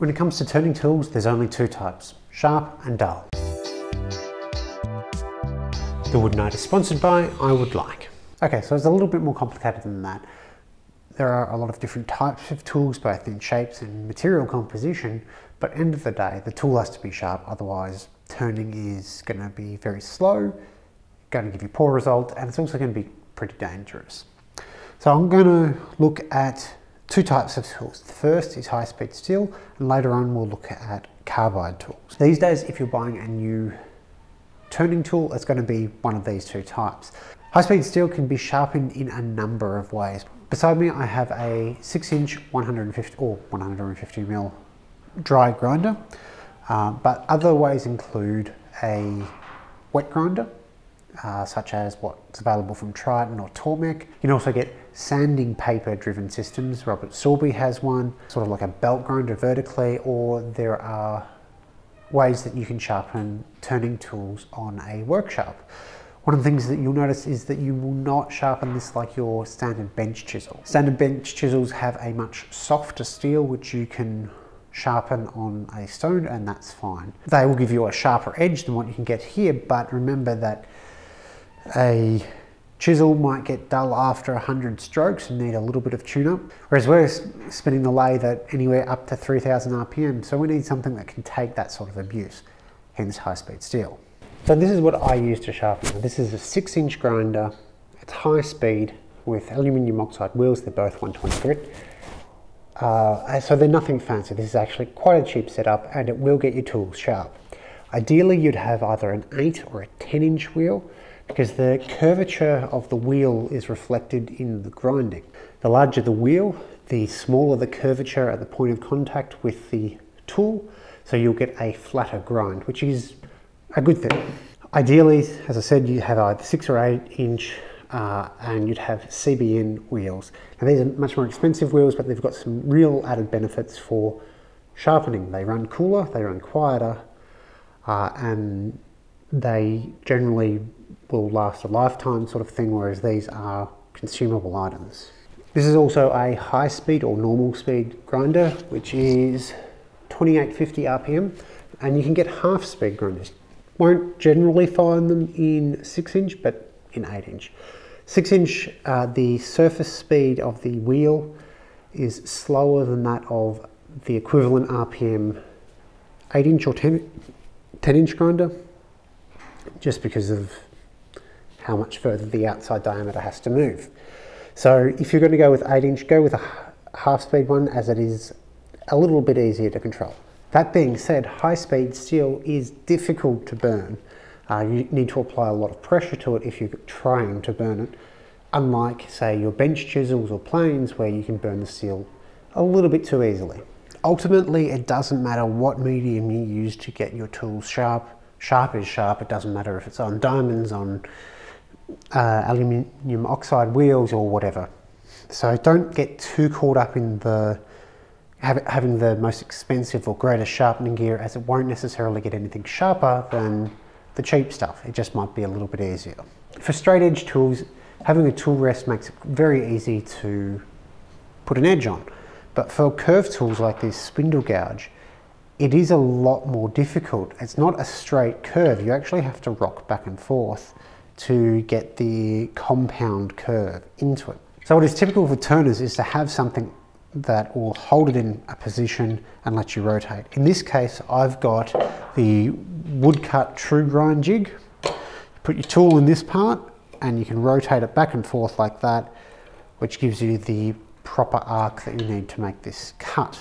When it comes to turning tools, there's only two types, sharp and dull. The Wood Knight is sponsored by IWoodLike. Okay, so it's a little bit more complicated than that. There are a lot of different types of tools, both in shapes and material composition, but end of the day, the tool has to be sharp, otherwise turning is going to be very slow, going to give you poor result, and it's also going to be pretty dangerous. So I'm going to look at two types of tools. The first is high-speed steel, and later on we'll look at carbide tools. These days, if you're buying a new turning tool, it's going to be one of these two types. High-speed steel can be sharpened in a number of ways. Beside me, I have a 6-inch 150 or 150 mil dry grinder, uh, but other ways include a wet grinder, uh, such as what's available from Triton or Tormek. You can also get sanding paper driven systems. Robert Sorby has one, sort of like a belt grinder vertically, or there are ways that you can sharpen turning tools on a workshop. One of the things that you'll notice is that you will not sharpen this like your standard bench chisel. Standard bench chisels have a much softer steel which you can sharpen on a stone and that's fine. They will give you a sharper edge than what you can get here but remember that a chisel might get dull after 100 strokes and need a little bit of tune-up, whereas we're spinning the lathe at anywhere up to 3000 RPM, so we need something that can take that sort of abuse, hence high-speed steel. So this is what I use to sharpen. This is a 6-inch grinder, it's high speed with aluminium oxide wheels, they're both 120 grit. Uh, so they're nothing fancy, this is actually quite a cheap setup and it will get your tools sharp. Ideally you'd have either an 8 or a 10 inch wheel because the curvature of the wheel is reflected in the grinding. The larger the wheel, the smaller the curvature at the point of contact with the tool, so you'll get a flatter grind, which is a good thing. Ideally, as I said, you have either 6 or 8 inch uh, and you'd have CBN wheels. Now these are much more expensive wheels, but they've got some real added benefits for sharpening. They run cooler, they run quieter, uh, and they generally will last a lifetime sort of thing, whereas these are consumable items. This is also a high speed or normal speed grinder, which is 2850 RPM, and you can get half speed grinders. Won't generally find them in six inch, but in eight inch. Six inch, uh, the surface speed of the wheel is slower than that of the equivalent RPM 8 inch or 10, 10 inch grinder, just because of how much further the outside diameter has to move. So if you're going to go with 8 inch, go with a half speed one as it is a little bit easier to control. That being said, high speed steel is difficult to burn. Uh, you need to apply a lot of pressure to it if you're trying to burn it, unlike say your bench chisels or planes where you can burn the steel a little bit too easily. Ultimately, it doesn't matter what medium you use to get your tools sharp. Sharp is sharp, it doesn't matter if it's on diamonds, on uh, aluminium oxide wheels or whatever. So don't get too caught up in the having the most expensive or greatest sharpening gear as it won't necessarily get anything sharper than the cheap stuff. It just might be a little bit easier. For straight edge tools, having a tool rest makes it very easy to put an edge on. But for curved tools like this spindle gouge, it is a lot more difficult. It's not a straight curve. You actually have to rock back and forth to get the compound curve into it. So what is typical for turners is to have something that will hold it in a position and let you rotate. In this case, I've got the Woodcut Tru-Grind jig. Put your tool in this part and you can rotate it back and forth like that, which gives you the proper arc that you need to make this cut.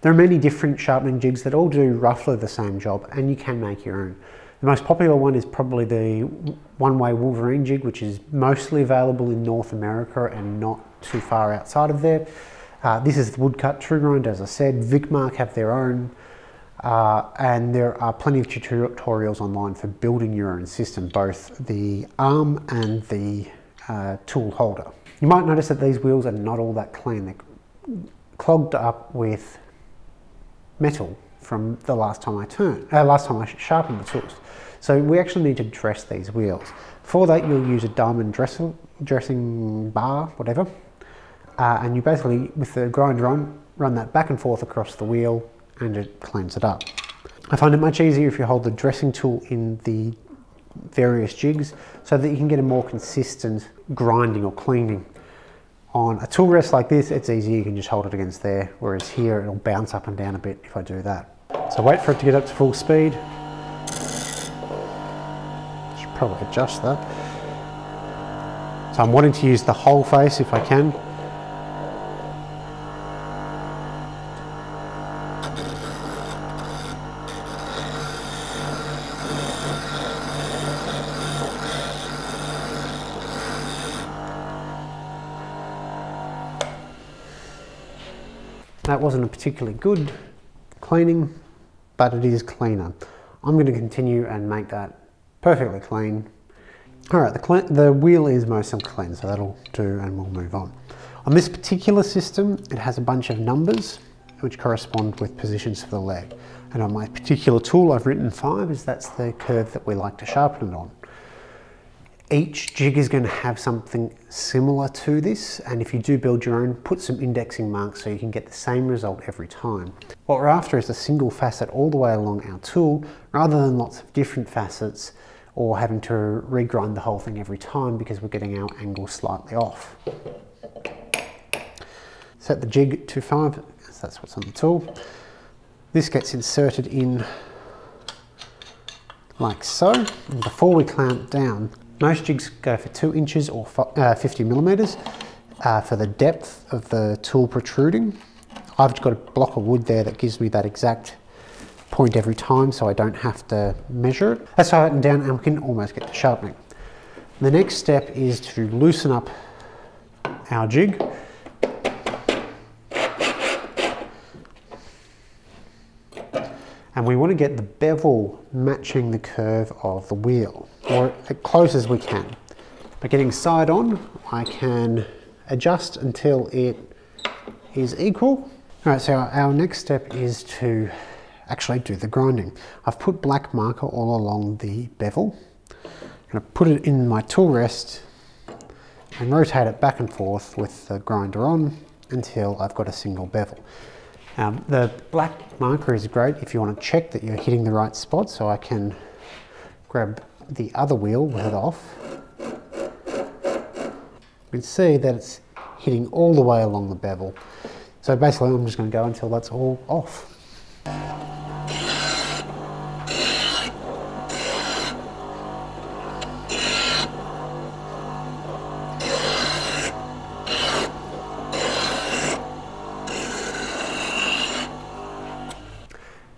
There are many different sharpening jigs that all do roughly the same job and you can make your own. The most popular one is probably the Oneway Wolverine jig, which is mostly available in North America and not too far outside of there. Uh, this is the Woodcut Tru-Grind, as I said. Vicmarc have their own, uh, and there are plenty of tutorials online for building your own system, both the arm and the uh, tool holder. You might notice that these wheels are not all that clean. They're clogged up with metal from the last time I turned, uh, last time I sharpened the tools. So we actually need to dress these wheels. For that you'll use a diamond dressing, dressing bar, whatever, uh, and you basically, with the grinder on, run that back and forth across the wheel and it cleans it up. I find it much easier if you hold the dressing tool in the various jigs so that you can get a more consistent grinding or cleaning. On a tool rest like this, it's easy, you can just hold it against there, whereas here it'll bounce up and down a bit if I do that. So wait for it to get up to full speed. Should probably adjust that. So I'm wanting to use the whole face if I can. That wasn't a particularly good cleaning, but it is cleaner. I'm going to continue and make that perfectly clean. All right, the, the wheel is mostly clean, so that'll do and we'll move on. On this particular system, it has a bunch of numbers which correspond with positions for the leg. And on my particular tool, I've written five, as that's the curve that we like to sharpen it on. Each jig is going to have something similar to this and if you do build your own, put some indexing marks so you can get the same result every time. What we're after is a single facet all the way along our tool rather than lots of different facets or having to regrind the whole thing every time because we're getting our angle slightly off. Set the jig to 5, because that's what's on the tool. This gets inserted in like so. And before we clamp down, most jigs go for two inches or uh, 50 millimeters uh, for the depth of the tool protruding. I've got a block of wood there that gives me that exact point every time so I don't have to measure it. That's tightened down and we can almost get to sharpening. The next step is to loosen up our jig. And we want to get the bevel matching the curve of the wheel or as close as we can. By getting side on, I can adjust until it is equal. All right, so our next step is to actually do the grinding. I've put black marker all along the bevel. I'm gonna put it in my tool rest and rotate it back and forth with the grinder on until I've got a single bevel. Um, the black marker is great if you want to check that you're hitting the right spot so I can grab the other wheel with it off, you can see that it's hitting all the way along the bevel. So basically I'm just going to go until that's all off.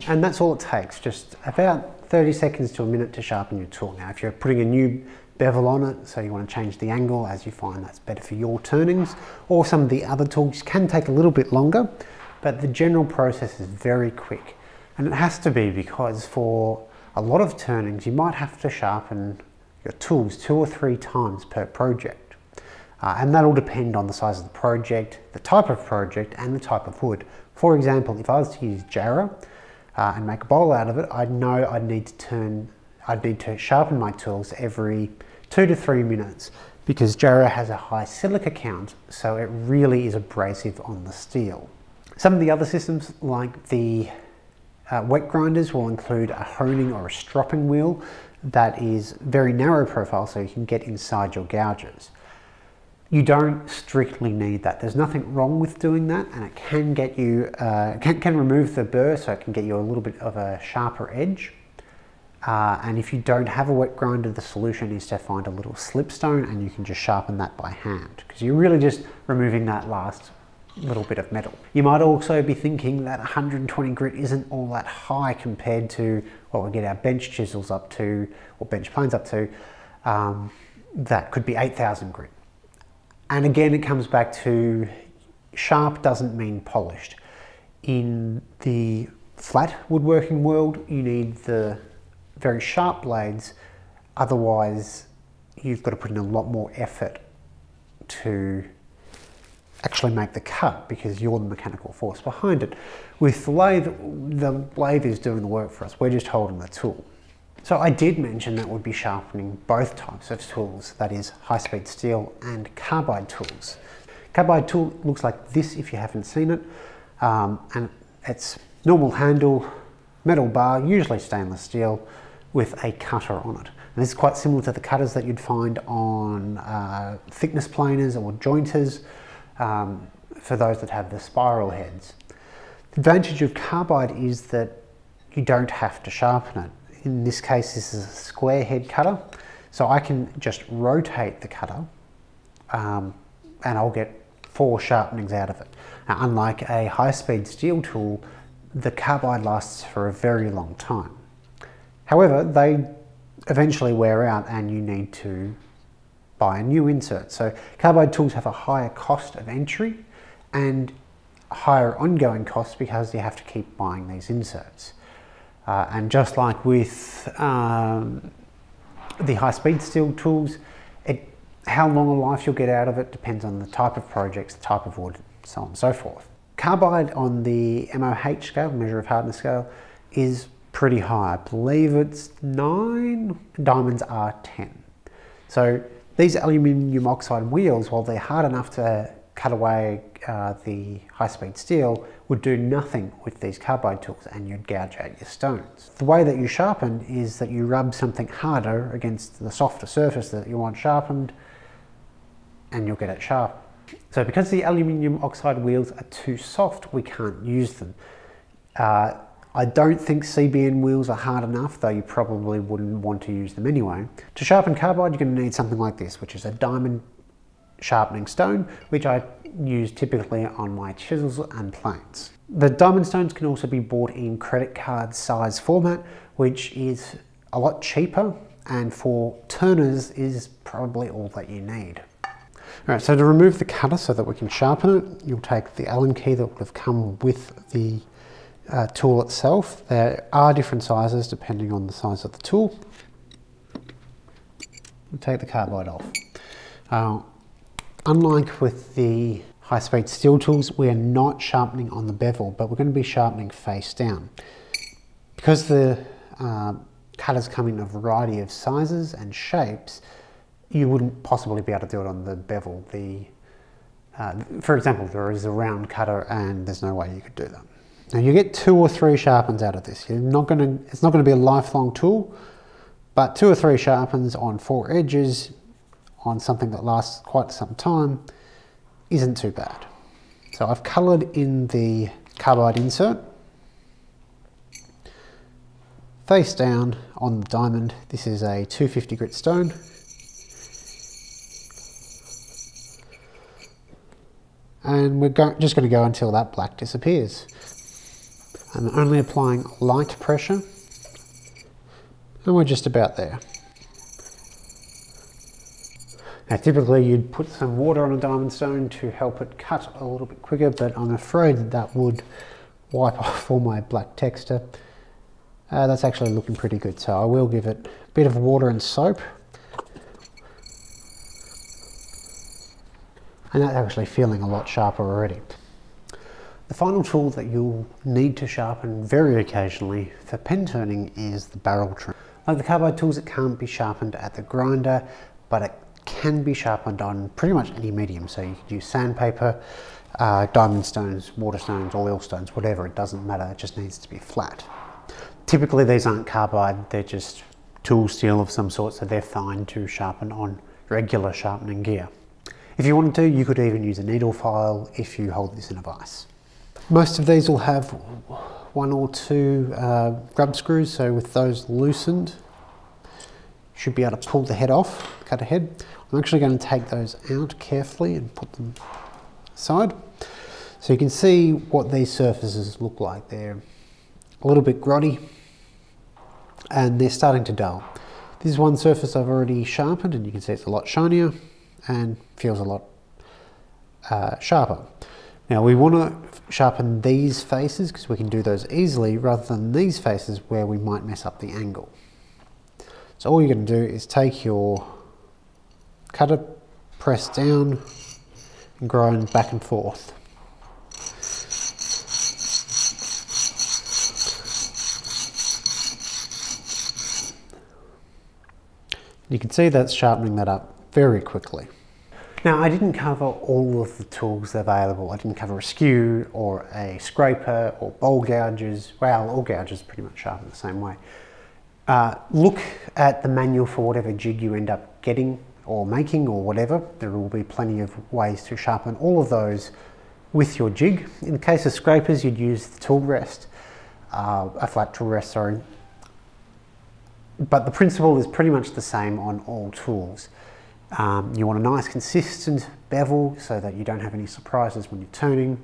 And that's all it takes, just about 30 seconds to a minute to sharpen your tool. Now, if you're putting a new bevel on it, so you want to change the angle as you find that's better for your turnings, or some of the other tools can take a little bit longer, but the general process is very quick. And it has to be because for a lot of turnings, you might have to sharpen your tools two or three times per project. Uh, and that'll depend on the size of the project, the type of project, and the type of wood. For example, if I was to use Jarrah, uh, and make a bowl out of it, I'd know I'd need to turn, I'd need to sharpen my tools every two to three minutes because Jarrah has a high silica count, so it really is abrasive on the steel. Some of the other systems, like the uh, wet grinders, will include a honing or a stropping wheel that is very narrow profile so you can get inside your gouges. You don't strictly need that. There's nothing wrong with doing that and it can get you, uh, can, can remove the burr so it can get you a little bit of a sharper edge. Uh, and if you don't have a wet grinder, the solution is to find a little slipstone and you can just sharpen that by hand because you're really just removing that last little bit of metal. You might also be thinking that 120 grit isn't all that high compared to what we get our bench chisels up to or bench planes up to. Um, that could be 8000 grit. And again, it comes back to sharp doesn't mean polished. In the flat woodworking world, you need the very sharp blades. Otherwise, you've got to put in a lot more effort to actually make the cut because you're the mechanical force behind it. With the lathe, the lathe is doing the work for us. We're just holding the tool. So I did mention that we'd be sharpening both types of tools, that is high-speed steel and carbide tools. Carbide tool looks like this if you haven't seen it. Um, and it's normal handle, metal bar, usually stainless steel, with a cutter on it. And this is quite similar to the cutters that you'd find on uh, thickness planers or jointers um, for those that have the spiral heads. The advantage of carbide is that you don't have to sharpen it. In this case, this is a square head cutter, so I can just rotate the cutter um, and I'll get four sharpenings out of it. Now, unlike a high-speed steel tool, the carbide lasts for a very long time. However, they eventually wear out and you need to buy a new insert. So carbide tools have a higher cost of entry and higher ongoing costs because you have to keep buying these inserts. Uh, and just like with um, the high-speed steel tools, it, how long a life you'll get out of it depends on the type of projects, the type of wood, so on and so forth. Carbide on the MOH scale, measure of hardness scale, is pretty high. I believe it's 9, diamonds are 10. So these aluminium oxide wheels, while they're hard enough to cut away uh, the high-speed steel, would do nothing with these carbide tools and you'd gouge out your stones. The way that you sharpen is that you rub something harder against the softer surface that you want sharpened and you'll get it sharp. So because the aluminium oxide wheels are too soft, we can't use them. Uh, I don't think CBN wheels are hard enough, though you probably wouldn't want to use them anyway. To sharpen carbide, you're going to need something like this, which is a diamond sharpening stone, which I use typically on my chisels and planes. The diamond stones can also be bought in credit card size format, which is a lot cheaper and for turners is probably all that you need. All right, so to remove the cutter so that we can sharpen it, you'll take the Allen key that would have come with the uh, tool itself. There are different sizes depending on the size of the tool. We'll take the carbide off. Uh, unlike with the high-speed steel tools, we are not sharpening on the bevel, but we're going to be sharpening face down. Because the uh, cutters come in a variety of sizes and shapes, you wouldn't possibly be able to do it on the bevel. The, uh, for example, there is a round cutter and there's no way you could do that. Now you get two or three sharpens out of this. You're not to, it's not going to be a lifelong tool, but two or three sharpens on four edges on something that lasts quite some time isn't too bad. So I've coloured in the carbide insert. Face down on the diamond, this is a 250 grit stone. And we're go just going to go until that black disappears. I'm only applying light pressure and we're just about there. Now typically you'd put some water on a diamond stone to help it cut a little bit quicker but I'm afraid that, that would wipe off all my black texture. Uh, that's actually looking pretty good so I will give it a bit of water and soap and that's actually feeling a lot sharper already. The final tool that you'll need to sharpen very occasionally for pen turning is the barrel trim. Like the carbide tools, it can't be sharpened at the grinder, but it can be sharpened on pretty much any medium. So you could use sandpaper, uh, diamond stones, water stones, oil stones, whatever, it doesn't matter, it just needs to be flat. Typically these aren't carbide, they're just tool steel of some sort, so they're fine to sharpen on regular sharpening gear. If you wanted to, you could even use a needle file if you hold this in a vise. Most of these will have one or two uh, grub screws, so with those loosened, should be able to pull the head off, cut a head. I'm actually going to take those out carefully and put them aside. So you can see what these surfaces look like. They're a little bit grotty and they're starting to dull. This is one surface I've already sharpened and you can see it's a lot shinier and feels a lot uh, sharper. Now we want to sharpen these faces because we can do those easily rather than these faces where we might mess up the angle. So all you're going to do is take your cutter, press down and grind back and forth. You can see that's sharpening that up very quickly. Now I didn't cover all of the tools available. I didn't cover a skew or a scraper or bowl gouges. Well, all gouges are pretty much sharpen the same way. Uh, look at the manual for whatever jig you end up getting or making or whatever. There will be plenty of ways to sharpen all of those with your jig. In the case of scrapers, you'd use the tool rest, uh, a flat tool rest, sorry. But the principle is pretty much the same on all tools. Um, you want a nice consistent bevel so that you don't have any surprises when you're turning.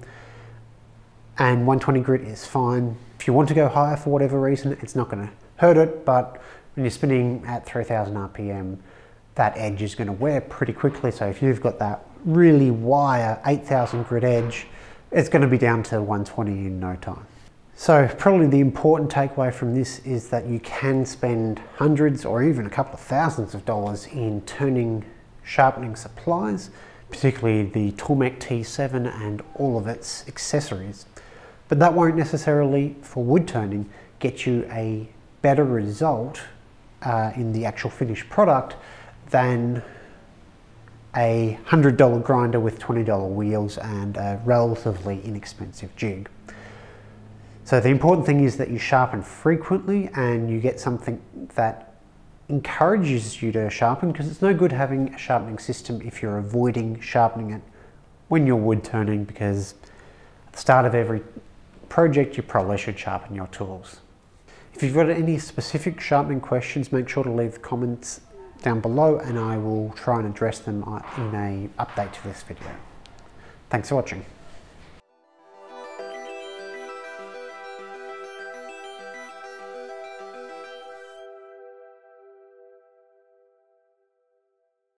And 120 grit is fine. If you want to go higher for whatever reason, it's not going hurt it, but when you're spinning at 3000 RPM, that edge is going to wear pretty quickly. So if you've got that really wire 8000 grit edge, it's going to be down to 120 in no time. So probably the important takeaway from this is that you can spend hundreds or even a couple of thousands of dollars in turning sharpening supplies, particularly the Tormek T7 and all of its accessories. But that won't necessarily, for wood turning, get you a better result uh, in the actual finished product than a $100 grinder with $20 wheels and a relatively inexpensive jig. So the important thing is that you sharpen frequently and you get something that encourages you to sharpen because it's no good having a sharpening system if you're avoiding sharpening it when you're wood turning because at the start of every project you probably should sharpen your tools. If you've got any specific sharpening questions make sure to leave comments down below and I will try and address them uh, in a update to this video. Thanks for watching.